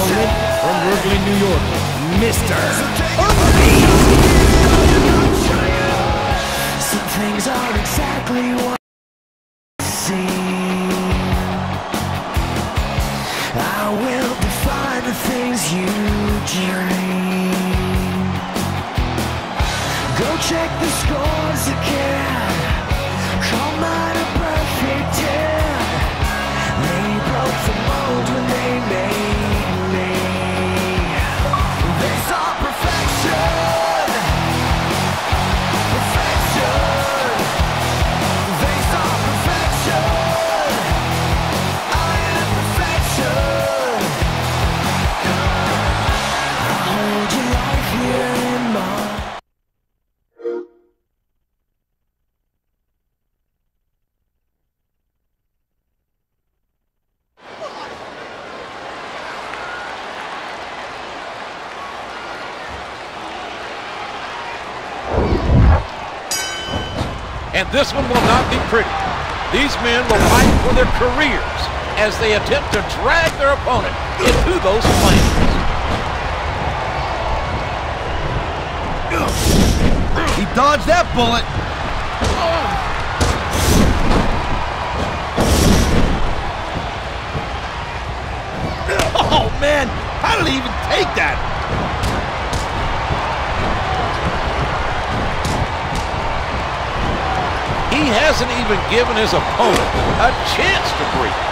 opponent from Brooklyn, New York, Mr. Some things aren't exactly what seem. I will define the things you dream. Go check the scores again. And this one will not be pretty. These men will fight for their careers as they attempt to drag their opponent into those flames. He dodged that bullet. Oh, man. How did he even take that? He hasn't even given his opponent a chance to breathe.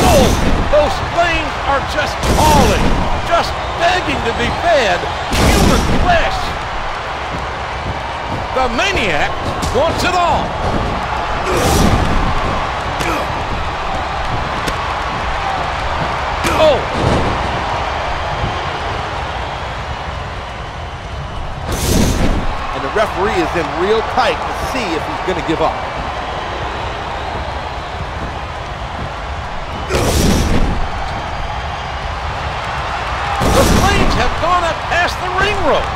Oh, those flames are just calling, just begging to be fed human flesh. The maniac wants it all. Oh, And the referee is in real tight to see if he's going to give up. The flames have gone up past the ring rope.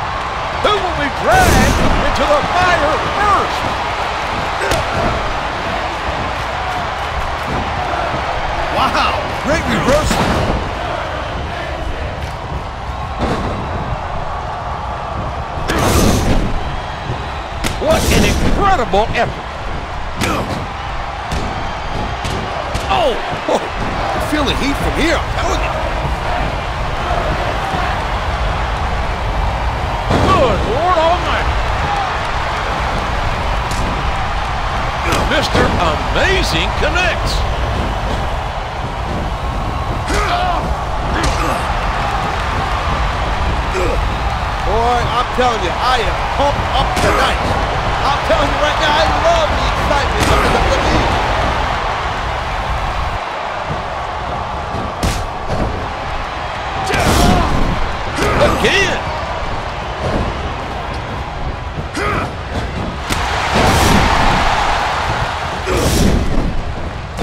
Who will be dragged into the fire What an incredible effort. Oh, Whoa, I feel the heat from here, I'm telling you. good Lord Almighty. Mr. Amazing connects. Boy, I'm telling you, I am pumped up tonight. I'm telling you right now, I love the excitement of the WWE. Again.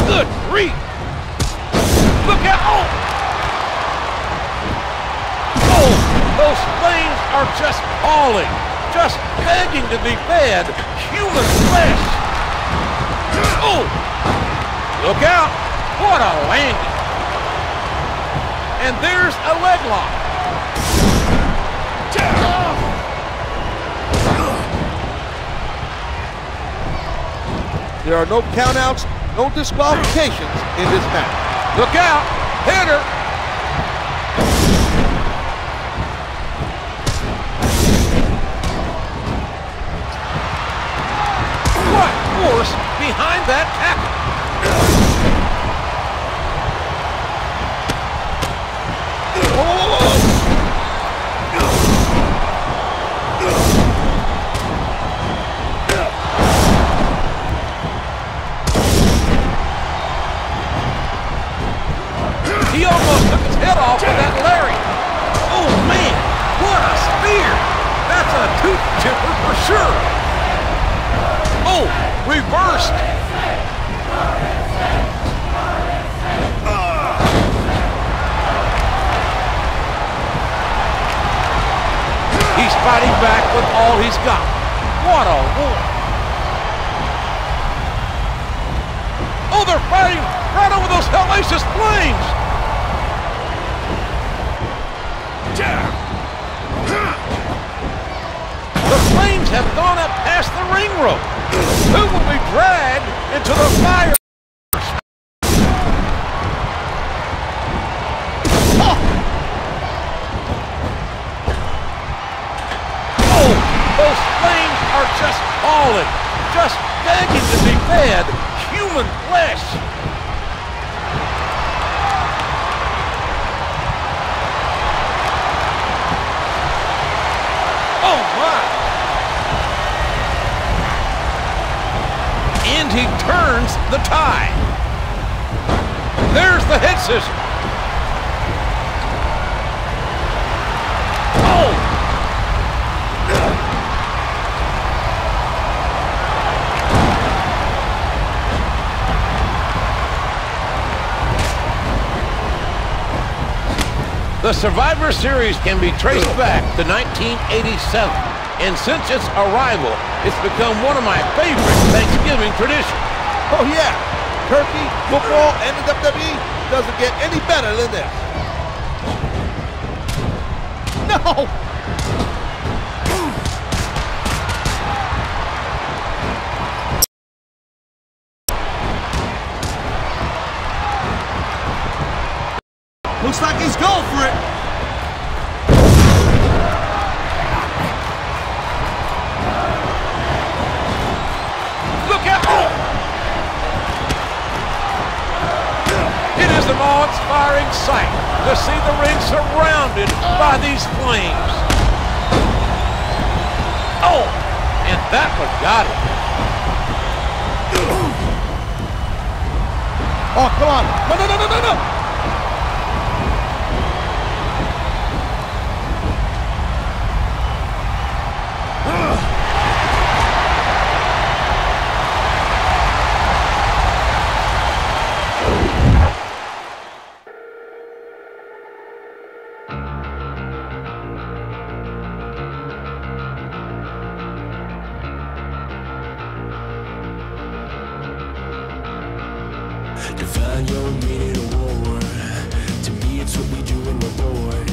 Good grief. Look out. Oh. Oh, those flames are just calling, just begging to be fed human flesh. Oh, look out. What a landing. And there's a leg lock. There are no countouts, no disqualifications in this match. Look out! Hitter! Behind that tackle? He almost took his head off that Larry. Oh man, what a spear! That's a tooth chipper for sure. Oh, Reversed. He's fighting back with all he's got. What a war. Oh, they're fighting right over those hellacious flames. Damn. The flames have gone up past the ring rope. Who will be dragged into the fire? Oh! oh, those flames are just falling, just begging to be fed human flesh. Oh my! And he turns the tide. There's the head scissors. Oh! The Survivor Series can be traced back to 1987, and since its arrival, it's become one of my favorite Thanksgiving traditions. Oh, yeah. Turkey, football, and the WWE doesn't get any better than this. No! Looks like he's going for it. Awe-inspiring sight to see the ring surrounded by these flames. Oh, and that one got him. Oh, come on. No, no, no, no, no, no. Define your meaning of war. To me, it's what we do in the Lord.